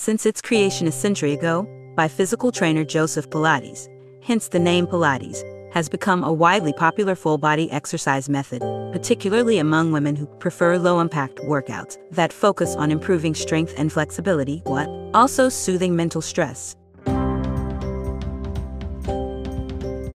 since its creation a century ago by physical trainer Joseph Pilates, hence the name Pilates, has become a widely popular full body exercise method, particularly among women who prefer low impact workouts that focus on improving strength and flexibility, what? Also soothing mental stress.